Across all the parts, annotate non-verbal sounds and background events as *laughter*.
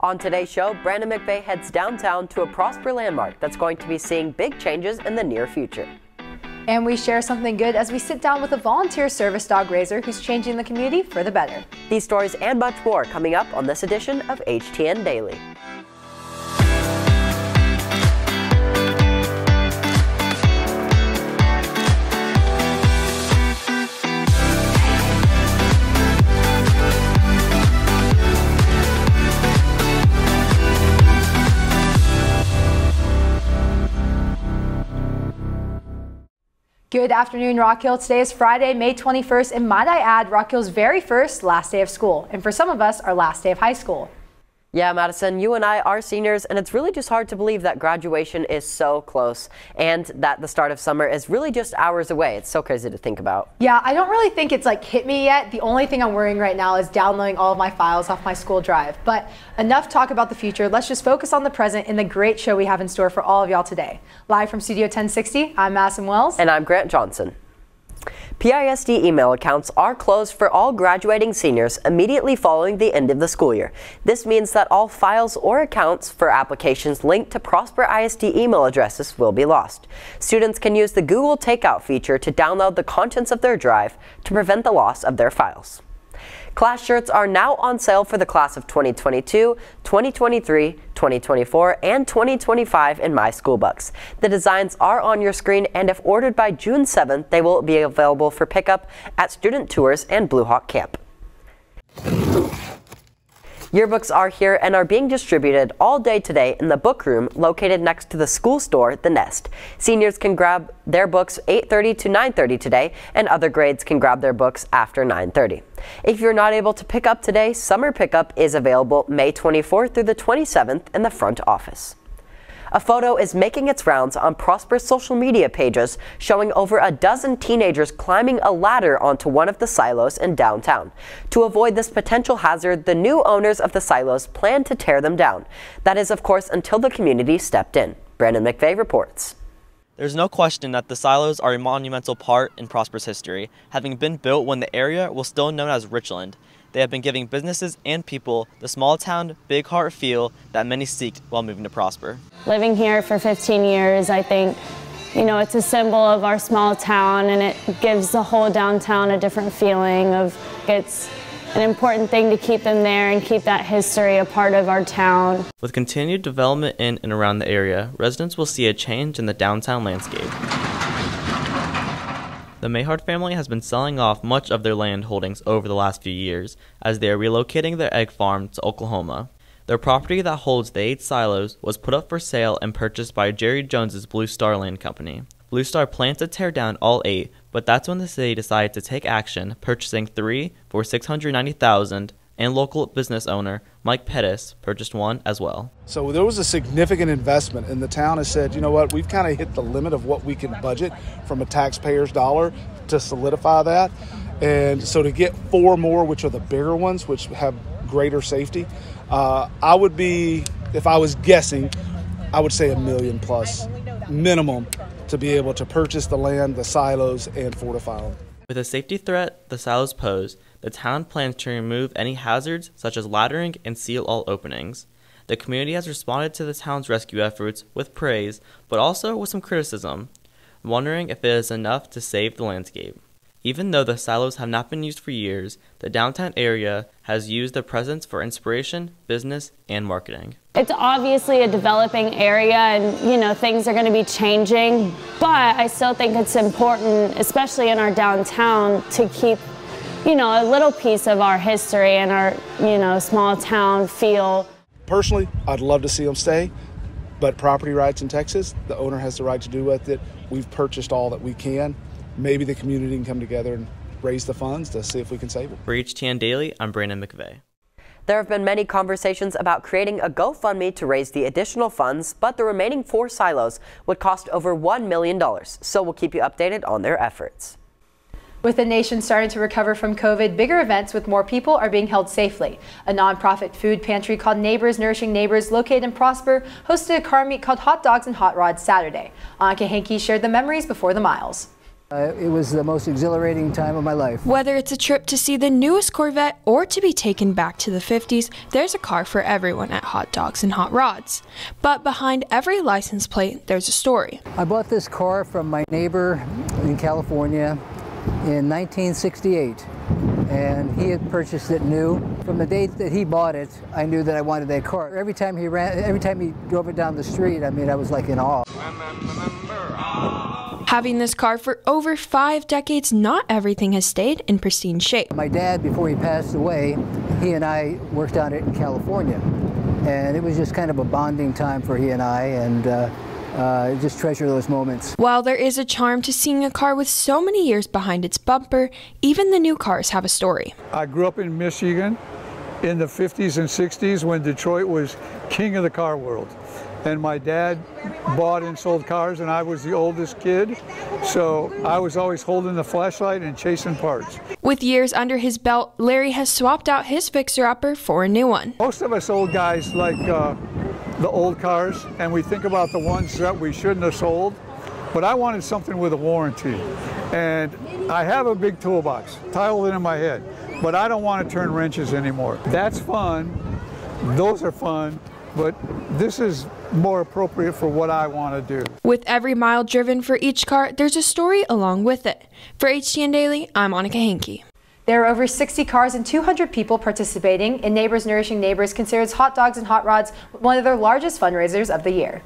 On today's show, Brandon McVay heads downtown to a Prosper landmark that's going to be seeing big changes in the near future. And we share something good as we sit down with a volunteer service dog raiser who's changing the community for the better. These stories and much more coming up on this edition of HTN Daily. Good afternoon, Rock Hill. Today is Friday, May 21st, and might I add, Rock Hill's very first last day of school, and for some of us, our last day of high school. Yeah, Madison, you and I are seniors, and it's really just hard to believe that graduation is so close and that the start of summer is really just hours away. It's so crazy to think about. Yeah, I don't really think it's like hit me yet. The only thing I'm worrying right now is downloading all of my files off my school drive. But enough talk about the future. Let's just focus on the present and the great show we have in store for all of y'all today. Live from Studio 1060, I'm Madison Wells. And I'm Grant Johnson. PISD email accounts are closed for all graduating seniors immediately following the end of the school year. This means that all files or accounts for applications linked to Prosper ISD email addresses will be lost. Students can use the Google Takeout feature to download the contents of their drive to prevent the loss of their files. Class shirts are now on sale for the class of 2022, 2023, 2024, and 2025 in My School Bucks. The designs are on your screen, and if ordered by June 7th, they will be available for pickup at Student Tours and Blue Hawk Camp. Yearbooks are here and are being distributed all day today in the book room located next to the school store, The Nest. Seniors can grab their books 8.30 to 9.30 today, and other grades can grab their books after 9.30. If you're not able to pick up today, summer pickup is available May 24th through the 27th in the front office. A photo is making its rounds on Prosper's social media pages showing over a dozen teenagers climbing a ladder onto one of the silos in downtown. To avoid this potential hazard, the new owners of the silos plan to tear them down. That is, of course, until the community stepped in. Brandon McVay reports. There's no question that the silos are a monumental part in Prosper's history, having been built when the area was still known as Richland. They have been giving businesses and people the small town, big heart feel that many seek while moving to Prosper. Living here for 15 years, I think, you know, it's a symbol of our small town and it gives the whole downtown a different feeling of it's an important thing to keep them there and keep that history a part of our town. With continued development in and around the area, residents will see a change in the downtown landscape. The Mayhard family has been selling off much of their land holdings over the last few years as they are relocating their egg farm to Oklahoma. Their property that holds the eight silos was put up for sale and purchased by Jerry Jones's Blue Star Land Company. Blue Star plans to tear down all eight, but that's when the city decided to take action, purchasing three for 690,000 and local business owner Mike Pettis purchased one as well. So there was a significant investment, and the town has said, you know what, we've kind of hit the limit of what we can budget from a taxpayer's dollar to solidify that. And so to get four more, which are the bigger ones, which have greater safety, uh, I would be, if I was guessing, I would say a million plus minimum to be able to purchase the land, the silos, and fortify them. With a safety threat the silos pose, the town plans to remove any hazards such as laddering and seal all openings. The community has responded to the town's rescue efforts with praise, but also with some criticism, wondering if it is enough to save the landscape. Even though the silos have not been used for years, the downtown area has used their presence for inspiration, business, and marketing. It's obviously a developing area and you know things are going to be changing, but I still think it's important, especially in our downtown, to keep you know, a little piece of our history and our, you know, small town feel. Personally, I'd love to see them stay, but property rights in Texas, the owner has the right to do with it. We've purchased all that we can. Maybe the community can come together and raise the funds to see if we can save them. For HTN Daily, I'm Brandon McVay. There have been many conversations about creating a GoFundMe to raise the additional funds, but the remaining four silos would cost over $1 million, so we'll keep you updated on their efforts. With the nation starting to recover from COVID, bigger events with more people are being held safely. A nonprofit food pantry called Neighbors Nourishing Neighbors, located in Prosper, hosted a car meet called Hot Dogs and Hot Rods Saturday. Anica Hankey shared the memories before the miles. Uh, it was the most exhilarating time of my life. Whether it's a trip to see the newest Corvette or to be taken back to the 50s, there's a car for everyone at Hot Dogs and Hot Rods. But behind every license plate, there's a story. I bought this car from my neighbor in California in 1968 and he had purchased it new. From the date that he bought it, I knew that I wanted that car. Every time he ran, every time he drove it down the street, I mean, I was like in awe. Having this car for over five decades, not everything has stayed in pristine shape. My dad, before he passed away, he and I worked on it in California. And it was just kind of a bonding time for he and I, and uh, uh, just treasure those moments. While there is a charm to seeing a car with so many years behind its bumper, even the new cars have a story. I grew up in Michigan in the 50s and 60s when Detroit was king of the car world and my dad bought and sold cars and I was the oldest kid so I was always holding the flashlight and chasing parts. With years under his belt, Larry has swapped out his fixer-upper for a new one. Most of us old guys like uh, the old cars and we think about the ones that we shouldn't have sold but I wanted something with a warranty and I have a big toolbox tiled in my head but I don't want to turn wrenches anymore. That's fun, those are fun, but this is more appropriate for what I want to do. With every mile driven for each car, there's a story along with it. For HTN Daily, I'm Anica Hankey. There are over 60 cars and 200 people participating in Neighbors Nourishing Neighbors considers Hot Dogs and Hot Rods one of their largest fundraisers of the year.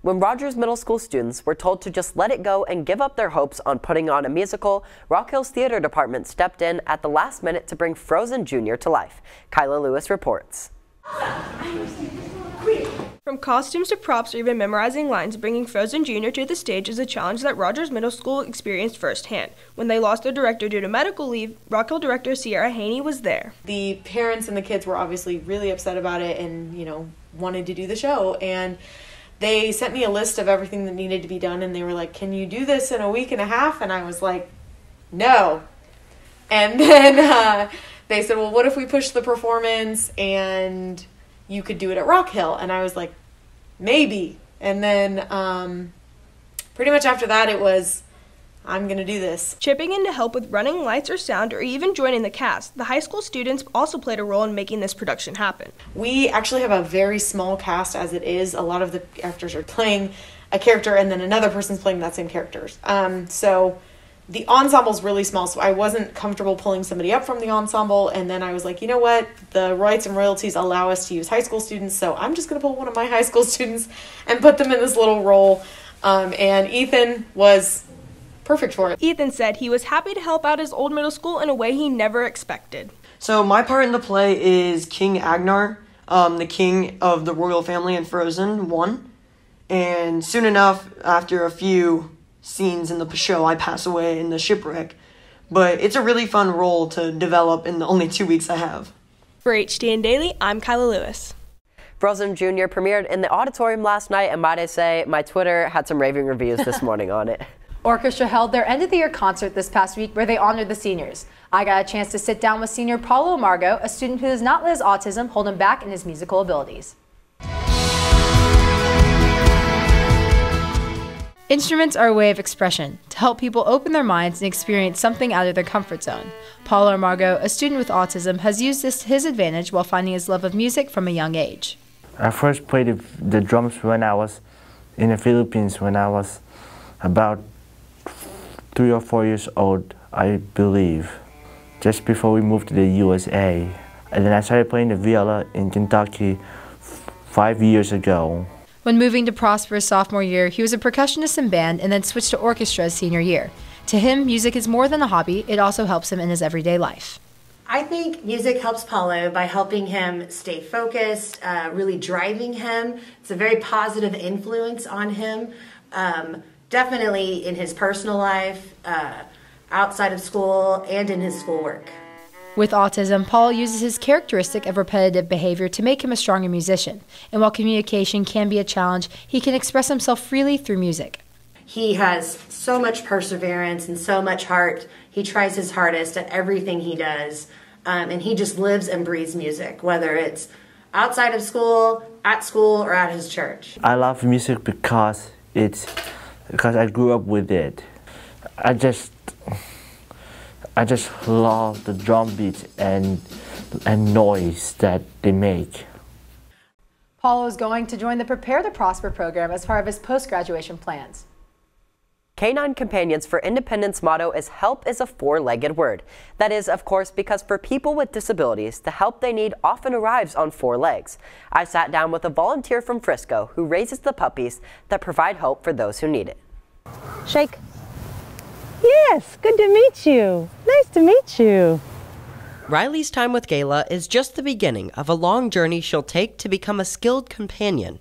When Rogers Middle School students were told to just let it go and give up their hopes on putting on a musical, Rock Hill's theater department stepped in at the last minute to bring Frozen Jr. to life. Kyla Lewis reports. *laughs* From costumes to props or even memorizing lines, bringing Frozen Jr. to the stage is a challenge that Rogers Middle School experienced firsthand. When they lost their director due to medical leave, Rock Hill director Sierra Haney was there. The parents and the kids were obviously really upset about it and, you know, wanted to do the show. And they sent me a list of everything that needed to be done and they were like, Can you do this in a week and a half? And I was like, No. And *laughs* then uh, they said, Well, what if we push the performance and you could do it at Rock Hill? And I was like, Maybe. And then um, pretty much after that, it was, I'm going to do this. Chipping in to help with running lights or sound or even joining the cast, the high school students also played a role in making this production happen. We actually have a very small cast as it is. A lot of the actors are playing a character and then another person's playing that same characters. Um, so the ensemble's really small, so I wasn't comfortable pulling somebody up from the ensemble. And then I was like, you know what? The rights and royalties allow us to use high school students, so I'm just going to pull one of my high school *laughs* students and put them in this little role. Um, and Ethan was perfect for it. Ethan said he was happy to help out his old middle school in a way he never expected. So my part in the play is King Agnar, um, the king of the royal family in Frozen 1. And soon enough, after a few scenes in the show, I pass away in the shipwreck. But it's a really fun role to develop in the only two weeks I have. For HTN Daily, I'm Kyla Lewis. Frozen Jr. premiered in the auditorium last night, and might I say, my Twitter had some raving reviews this morning on it. *laughs* Orchestra held their end of the year concert this past week where they honored the seniors. I got a chance to sit down with senior Paulo Amargo, a student who does not let his autism hold him back in his musical abilities. Instruments are a way of expression to help people open their minds and experience something out of their comfort zone. Paul Amargo, a student with autism, has used this to his advantage while finding his love of music from a young age. I first played the drums when I was in the Philippines when I was about three or four years old, I believe, just before we moved to the USA. And then I started playing the viola in Kentucky five years ago. When moving to Prosper's sophomore year, he was a percussionist in band and then switched to orchestra senior year. To him, music is more than a hobby, it also helps him in his everyday life. I think music helps Paulo by helping him stay focused, uh, really driving him. It's a very positive influence on him. Um, definitely in his personal life, uh, outside of school, and in his schoolwork. With autism, Paul uses his characteristic of repetitive behavior to make him a stronger musician. And while communication can be a challenge, he can express himself freely through music. He has so much perseverance and so much heart. He tries his hardest at everything he does. Um, and he just lives and breathes music, whether it's outside of school, at school, or at his church. I love music because it's because I grew up with it. I just I just love the drum beats and and noise that they make. Paulo is going to join the Prepare to Prosper program as part of his post-graduation plans. Canine Companions for Independence motto is help is a four-legged word. That is, of course, because for people with disabilities, the help they need often arrives on four legs. I sat down with a volunteer from Frisco who raises the puppies that provide hope for those who need it. Shake. Yes, good to meet you. Nice to meet you. Riley's time with Gayla is just the beginning of a long journey she'll take to become a skilled companion.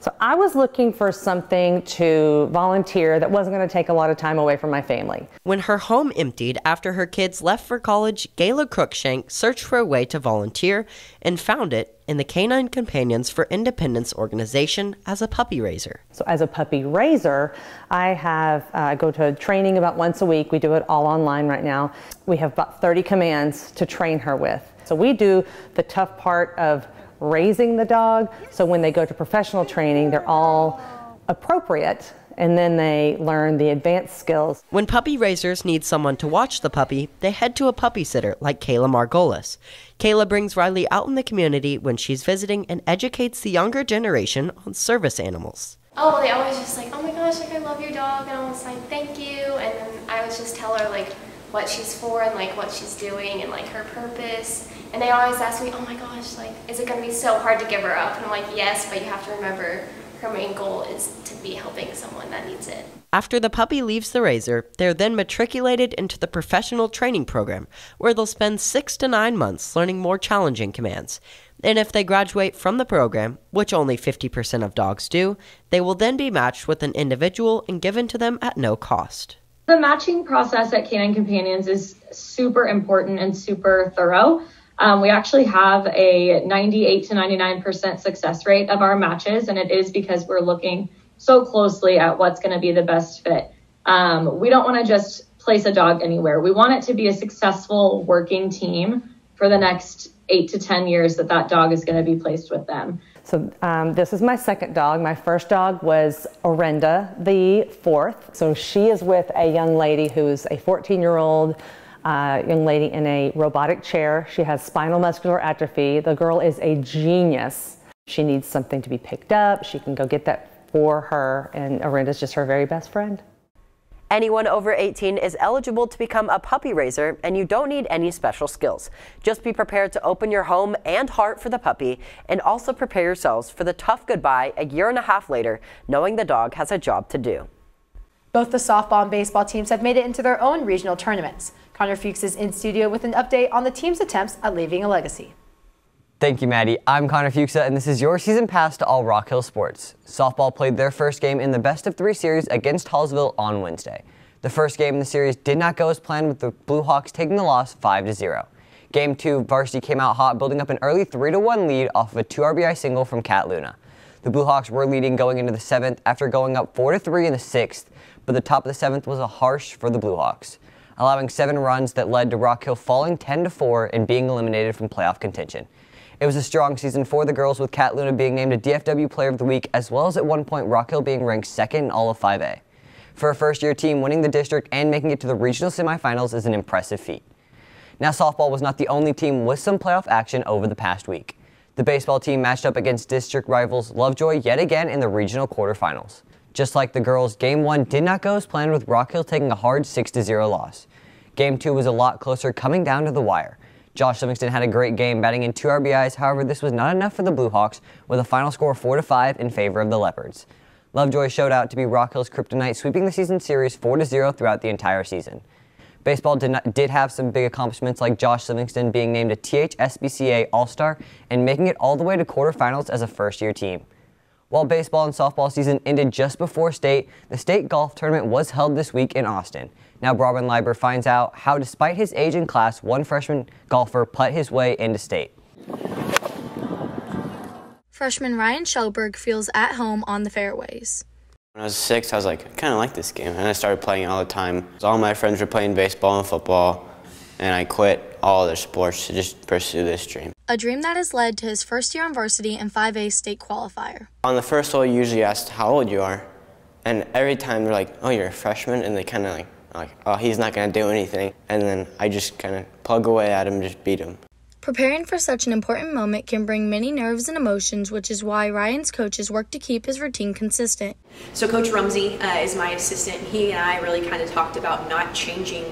So I was looking for something to volunteer that wasn't going to take a lot of time away from my family. When her home emptied after her kids left for college, Gayla Crookshank searched for a way to volunteer and found it in the Canine Companions for Independence organization as a puppy raiser. So as a puppy raiser, I have uh, go to training about once a week. We do it all online right now. We have about 30 commands to train her with. So we do the tough part of raising the dog. So when they go to professional training, they're all appropriate and then they learn the advanced skills. When puppy raisers need someone to watch the puppy, they head to a puppy sitter like Kayla Margolis. Kayla brings Riley out in the community when she's visiting and educates the younger generation on service animals. Oh, they always just like, oh my gosh, like I love your dog, and I was like, thank you, and then I would just tell her like what she's for and like what she's doing and like her purpose. And they always ask me, oh my gosh, like, is it going to be so hard to give her up? And I'm like, yes, but you have to remember her main goal is to be helping someone that needs it. After the puppy leaves the raiser, they're then matriculated into the professional training program, where they'll spend six to nine months learning more challenging commands. And if they graduate from the program, which only 50% of dogs do, they will then be matched with an individual and given to them at no cost. The matching process at Canine Companions is super important and super thorough. Um, we actually have a 98 to 99% success rate of our matches, and it is because we're looking so closely at what's going to be the best fit. Um, we don't want to just place a dog anywhere. We want it to be a successful working team for the next eight to 10 years that that dog is going to be placed with them. So um, this is my second dog. My first dog was Orenda, the fourth. So she is with a young lady who's a 14 year old uh, young lady in a robotic chair. She has spinal muscular atrophy. The girl is a genius. She needs something to be picked up. She can go get that for her, and Orenda's just her very best friend. Anyone over 18 is eligible to become a puppy raiser, and you don't need any special skills. Just be prepared to open your home and heart for the puppy, and also prepare yourselves for the tough goodbye a year and a half later, knowing the dog has a job to do. Both the softball and baseball teams have made it into their own regional tournaments. Connor Fuxa is in studio with an update on the team's attempts at leaving a legacy. Thank you, Maddie. I'm Connor Fuxa, and this is your season pass to all Rock Hill sports. Softball played their first game in the best of three series against Hallsville on Wednesday. The first game in the series did not go as planned, with the Blue Hawks taking the loss 5 0. Game two, varsity came out hot, building up an early 3 1 lead off of a 2 RBI single from Kat Luna. The Blue Hawks were leading going into the seventh after going up 4 3 in the sixth, but the top of the seventh was a harsh for the Blue Hawks allowing seven runs that led to Rock Hill falling 10 4 and being eliminated from playoff contention. It was a strong season for the girls, with Kat Luna being named a DFW Player of the Week, as well as at one point Rock Hill being ranked second in all of 5A. For a first year team, winning the district and making it to the regional semifinals is an impressive feat. Now, softball was not the only team with some playoff action over the past week. The baseball team matched up against district rivals Lovejoy yet again in the regional quarterfinals. Just like the girls, Game 1 did not go as planned with Rock Hill taking a hard 6-0 loss. Game 2 was a lot closer, coming down to the wire. Josh Livingston had a great game, batting in two RBIs. However, this was not enough for the Blue Hawks, with a final score 4-5 in favor of the Leopards. Lovejoy showed out to be Rock Hill's kryptonite, sweeping the season series 4-0 throughout the entire season. Baseball did, not, did have some big accomplishments like Josh Livingston being named a THSBCA All-Star and making it all the way to quarterfinals as a first-year team. While baseball and softball season ended just before state, the state golf tournament was held this week in Austin. Now Bronwyn Liber finds out how despite his age and class, one freshman golfer put his way into state. Freshman Ryan Schellberg feels at home on the fairways. When I was six, I was like, I kind of like this game, and I started playing all the time. All my friends were playing baseball and football, and I quit all other sports to just pursue this dream. A dream that has led to his first year on varsity and 5A state qualifier. On the first hole, you usually ask how old you are. And every time they're like, oh, you're a freshman, and they kind of like, like, oh, he's not going to do anything. And then I just kind of plug away at him, just beat him. Preparing for such an important moment can bring many nerves and emotions, which is why Ryan's coaches work to keep his routine consistent. So, Coach Rumsey uh, is my assistant. He and I really kind of talked about not changing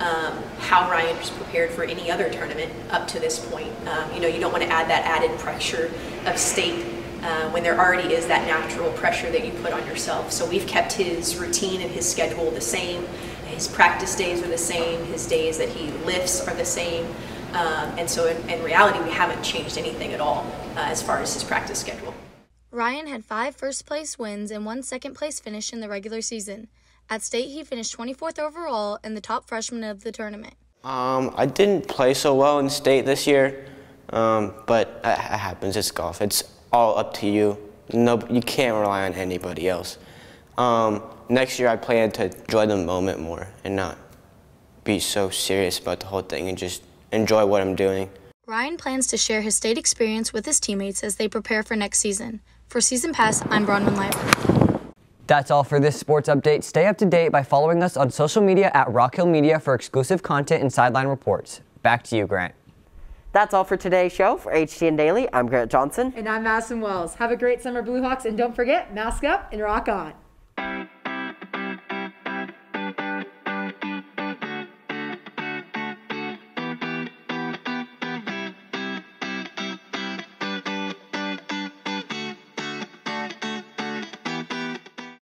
um, how Ryan was prepared for any other tournament up to this point. Um, you know, you don't want to add that added pressure of state uh, when there already is that natural pressure that you put on yourself. So we've kept his routine and his schedule the same. His practice days are the same. His days that he lifts are the same. Um, and so in, in, reality, we haven't changed anything at all uh, as far as his practice schedule. Ryan had five first place wins and one second place finish in the regular season. At state, he finished 24th overall and the top freshman of the tournament. Um, I didn't play so well in state this year, um, but it happens. It's golf. It's all up to you. No, you can't rely on anybody else. Um, next year, I plan to enjoy the moment more and not be so serious about the whole thing and just enjoy what I'm doing. Ryan plans to share his state experience with his teammates as they prepare for next season. For Season Pass, I'm Bronwyn Liber. That's all for this sports update. Stay up to date by following us on social media at Rock Hill Media for exclusive content and sideline reports. Back to you, Grant. That's all for today's show. For HTN Daily, I'm Grant Johnson. And I'm Madison Wells. Have a great summer, Blue Hawks, and don't forget, mask up and rock on.